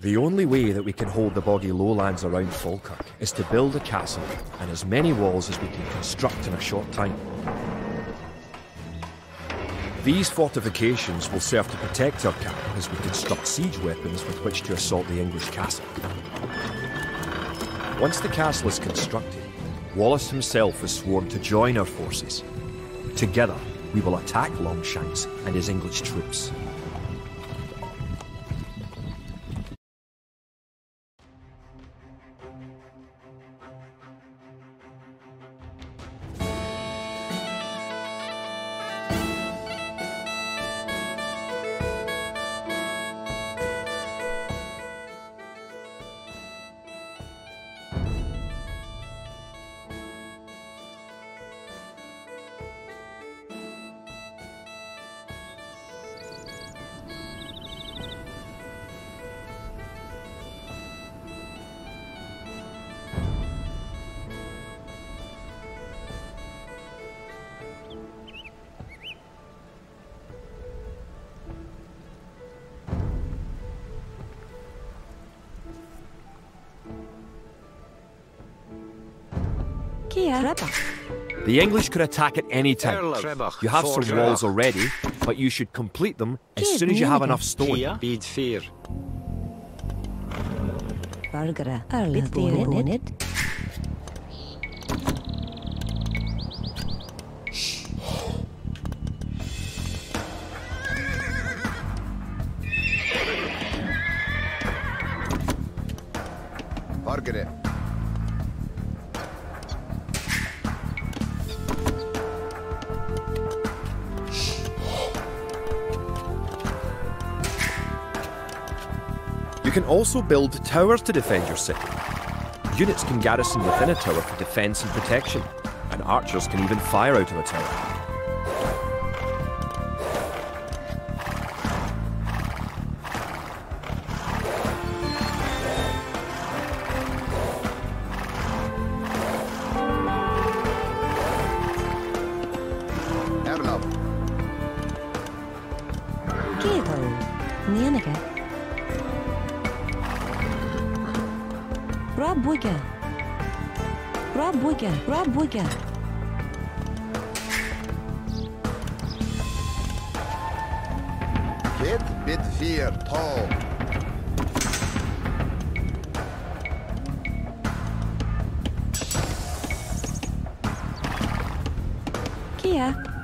The only way that we can hold the boggy lowlands around Falkirk is to build a castle and as many walls as we can construct in a short time. These fortifications will serve to protect our camp as we construct siege weapons with which to assault the English castle. Once the castle is constructed, Wallace himself is sworn to join our forces. Together, we will attack Longshanks and his English troops. Kia. The English could attack at any time. Trebach. You have some walls already, but you should complete them as soon as you have enough stone. Bid fear. Vargara. Arla. Bonnet. Margaret. Also build towers to defend your city. Units can garrison within a tower for defense and protection, and archers can even fire out of a tower. Wigger. Kid. Bid fear. Tall. Kia.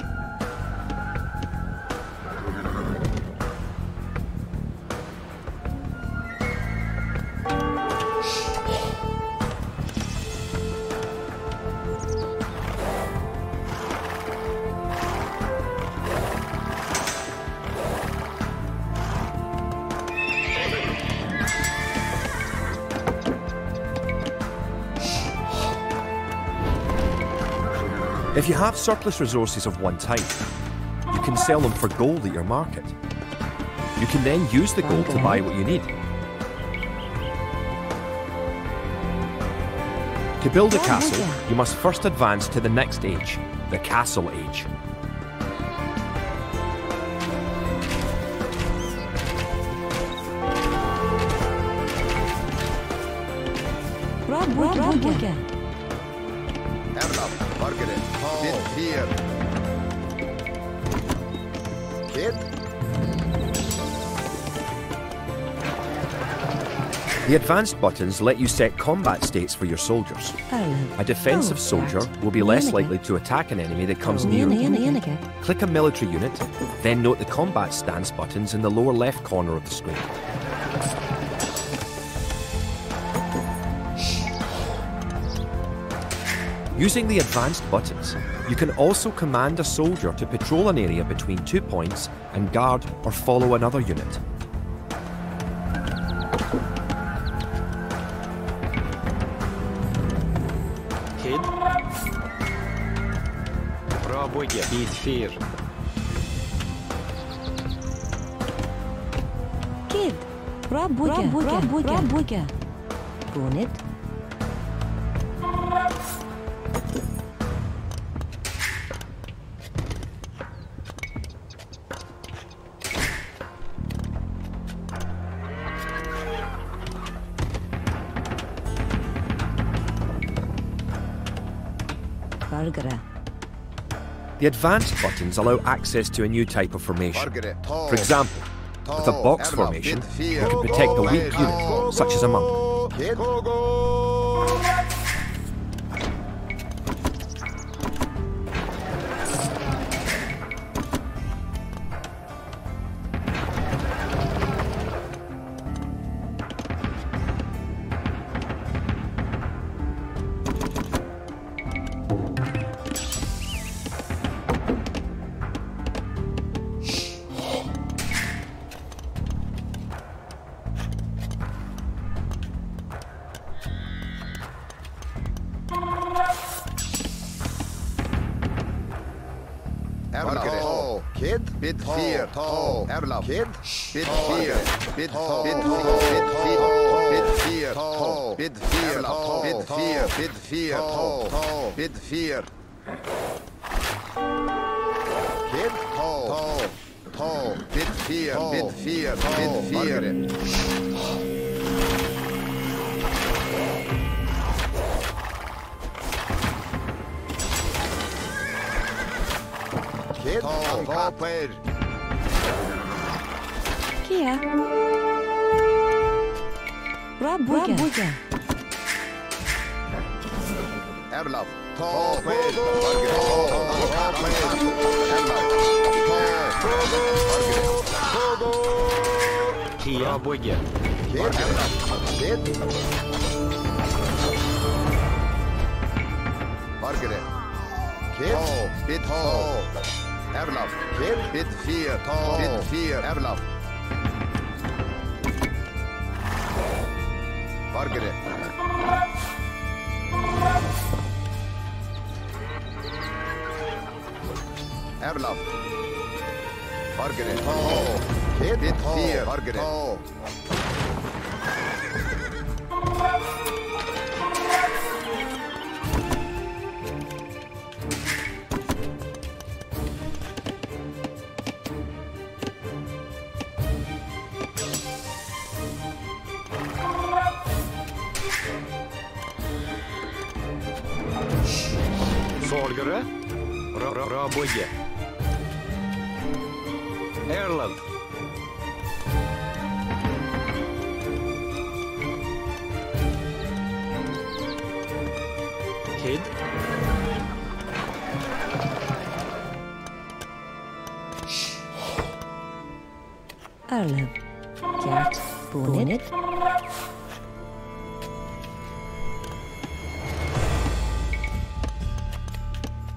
You have surplus resources of one type, you can sell them for gold at your market. You can then use the gold to buy what you need. To build a Oh, castle, you must first advance to the next age, the Castle Age. Rob Wigger. Rob Wigger. The advanced buttons let you set combat states for your soldiers. Arla. A defensive Oh, soldier right. will be less likely to attack an enemy that comes near you. Click a military unit, then note the combat stance buttons in the lower left corner of the screen. Using the advanced buttons, you can also command a soldier to patrol an area between two points and guard or follow another unit. Rob Wigger. Bid fear. Kid. Rob Wigger. Rob Wigger. Rob Wigger. Bonnet. Vargre. The advanced buttons allow access to a new type of formation. For example, with a box formation, you can protect a weak unit, such as a monk. Bit fear. Tall. Erlab. Kid. Bit fear. Bit fear. Bit fear. Bit fear. Tall. Bit fear. Bit fear. Bit fear. Tall. Bit fear. Kid. Tall. Tall. Bit fear. Bit fear. Bit fear. Kid. Tall. Player. Kia. Rabuga. Rabuga. Erlab. Tall. Player. Vargre. Tall. Player. Erlab. Tall. Kia. Bra bygge. Kid. Kid. Vargre. Kid. Bit tall. Erlab. Kid. Bit fear. Tall. Vargre. Tall. Kid. Bit fear. Vargre. Tall. Fargare. Bra, bra, bra bygge.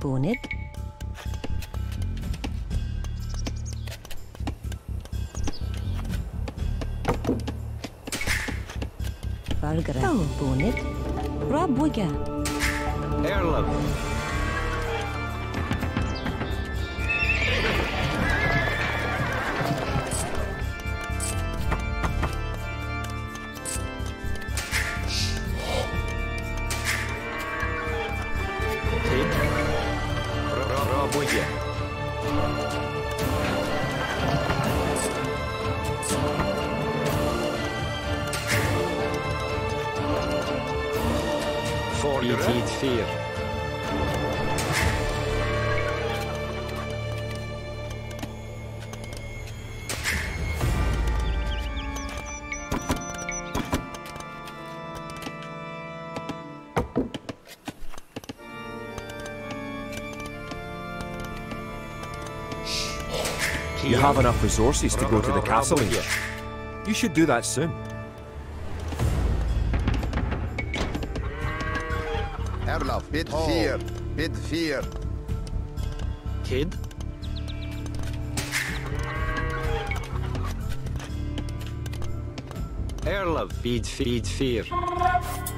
teaspoon Valgrat Burger Rabuja. You have enough resources to go to the castle in. You should do that soon. Erlab. Oh. bid fear. bid fear. Kid. Erlab. Bid, bid 4.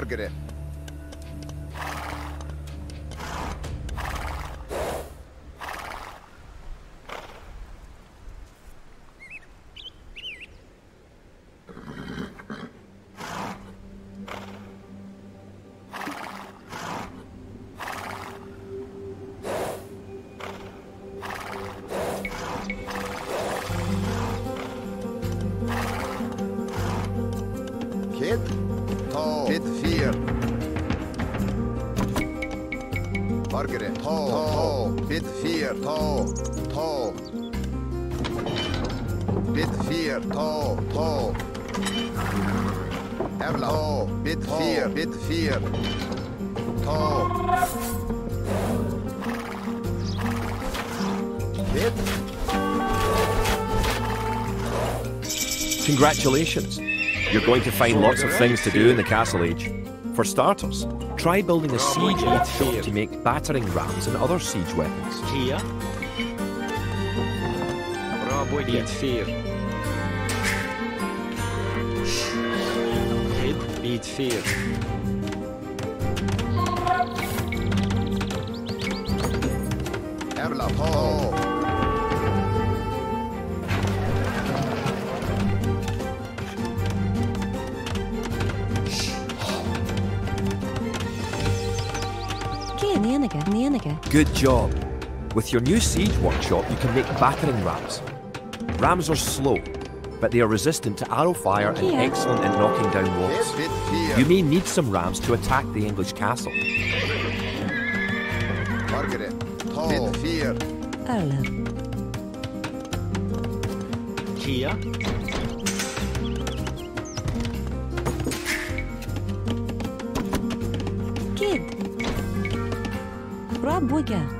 Margaret. Kid. Tall. Bid fear. Bid fear. Tall. Kid. Congratulations! You're going to find lots of things to do in the Castle Age. For starters, try building a siege workshop to make battering rams and other siege weapons. Kia. Bra Beat 4. Kid. Beat 4. Erla. Tall. Kid. Neneke. Neneke. Good job! With your new siege workshop, you can make battering rams. Rams are slow, but they are resistant to arrow fire and Yeah. excellent at knocking down walls. You may need some rams to attack the English castle. Margaret. Tall. Bid fear. Erle. Kia. Kid. Rabuga.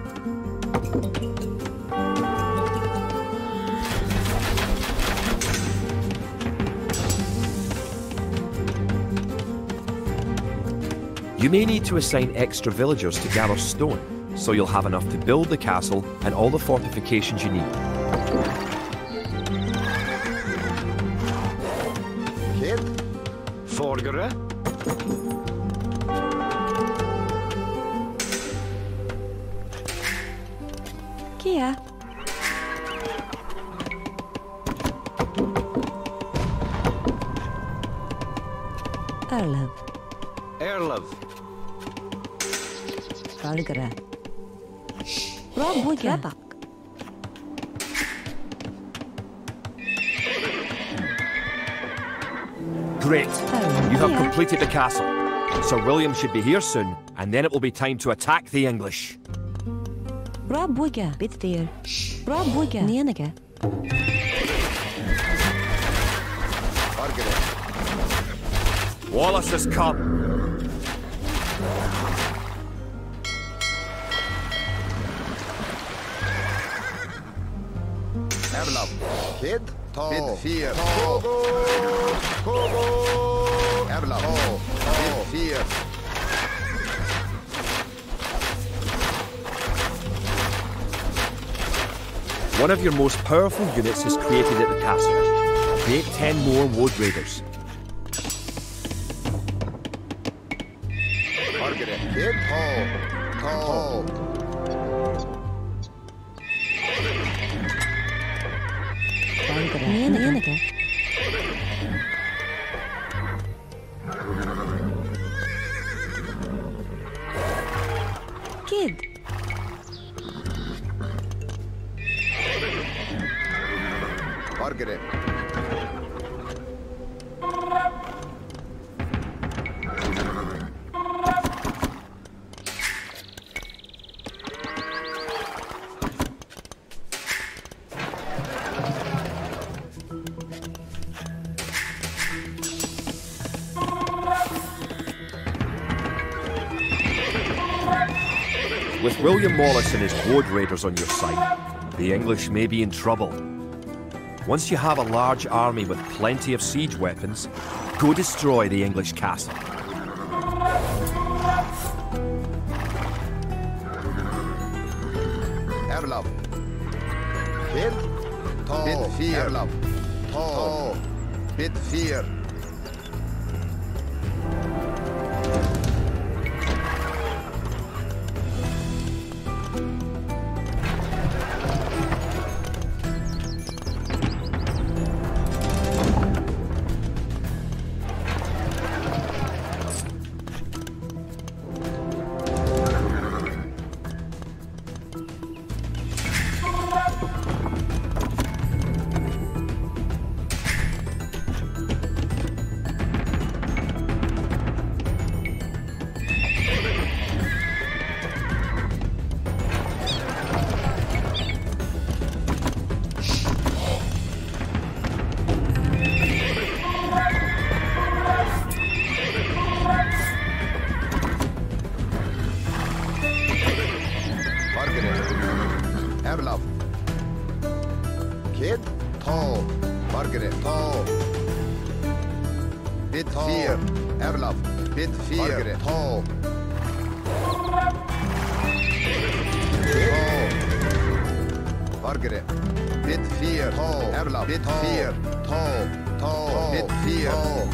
You may need to assign extra villagers to gather stone, so you'll have enough to build the castle and all the fortifications you need. Kid. Forgere. Kia. Erlev. Erlev. Kalgara. Rabuga. Great! You have completed the castle. Sir William should be here soon, and then it will be time to attack the English. Rabuga. Bitfir. Rabuga. Neneke. Margaret. Wallace has come. Kid. Tall. Bid fear. Togo. Togo. Erla. Tall. Bid fear. One of your most powerful units is created at the castle. Create 10 more Woad Raiders. Margaret. Kid. Tall. Tall. 見えなきゃ。With William Wallace and his Woad Raiders on your side, the English may be in trouble. Once you have a large army with plenty of siege weapons, go destroy the English castle. Erla. Kid. Tall. Bid fear. Erla. Tall. Bid fear. Erlaf. Kid, Tall. Margaret, Tall. Bit 4. Erlaf. Bit 4. Margaret, Tall. Margaret. Bit 4. Tall. Erlaf. Bit 4. Tall. Tall. Bit 4. Tall.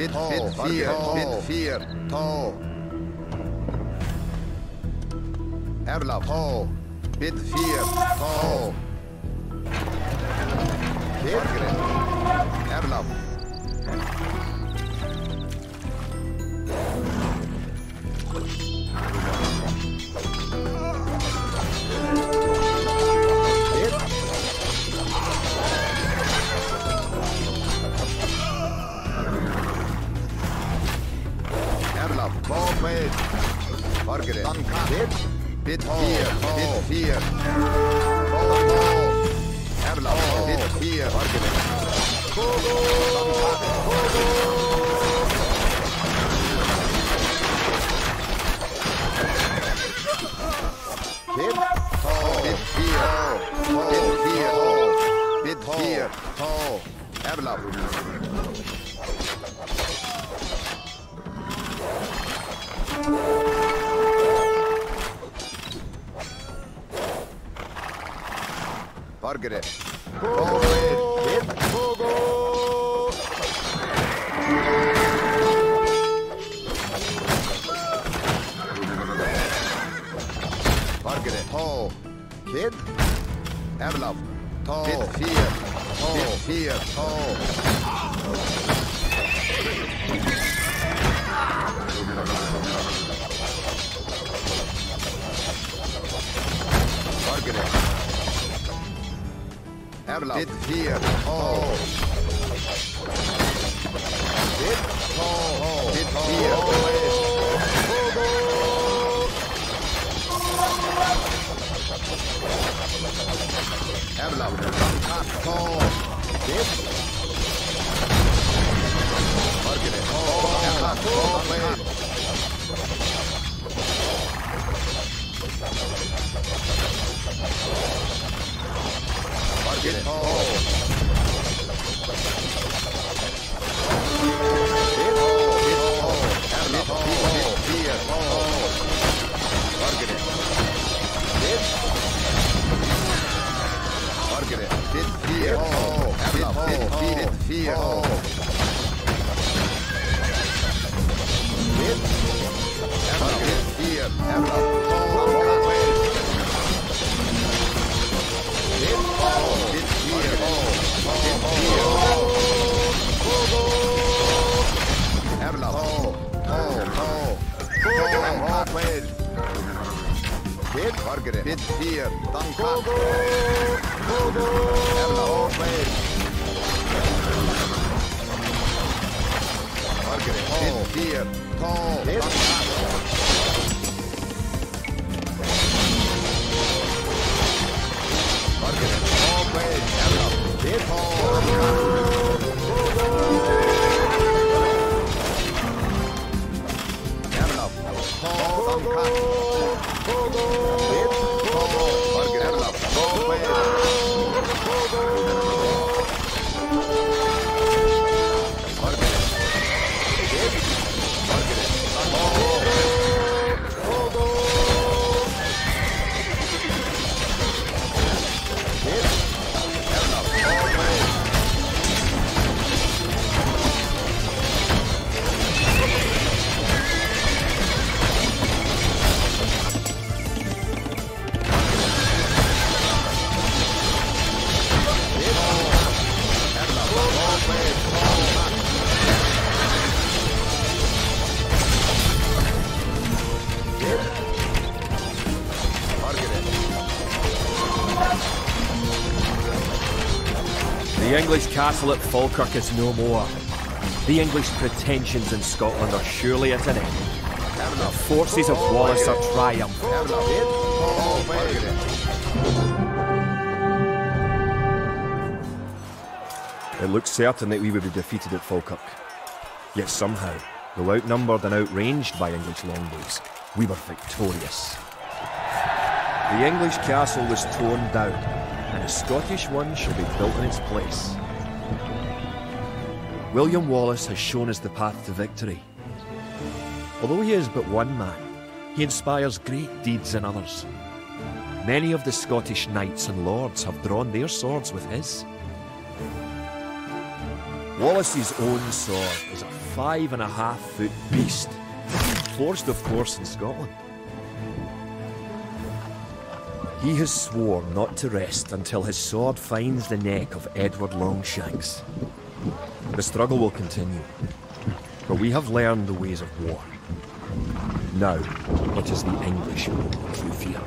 Bit, bit, 4. Bit 4. Tall. Erlaf. Tall. Bit 4. Tall. Margaret. Erlaf. Bit. Margaret. Bit. Bit 4. Bit 4. Tall. Erlaf. Bit 4. Margaret. Kid, Bit fear. Tall. Bit fear. Tall. Margaret. Erlaf. Bit fear. Tall. Bit tall. Bit fear. Erlaf. Tall. Bit. Margaret. Tall. Erlaf. Tall. Margaret. Tall. Tall. Played. Bit. Margaret. Bit fear. Duncan. Erlaf. Played. Margaret. Bit fear. Tall. Duncan. Margaret. Tall. Played. Erlaf. Bit. Tall. Tall. Duncan. English castle at Falkirk is no more. The English pretensions in Scotland are surely at an end. The forces of Wallace are triumphant. It looked certain that we would be defeated at Falkirk. Yet somehow, though outnumbered and outranged by English longbows, we were victorious. The English castle was torn down, and a Scottish one shall be built in its place. William Wallace has shown us the path to victory. Although he is but one man, he inspires great deeds in others. Many of the Scottish knights and lords have drawn their swords with his. Wallace's own sword is a five and a half foot beast, forged, of course, in Scotland. He has sworn not to rest until his sword finds the neck of Edward Longshanks. The struggle will continue, but we have learned the ways of war. Now, what is the English true fear?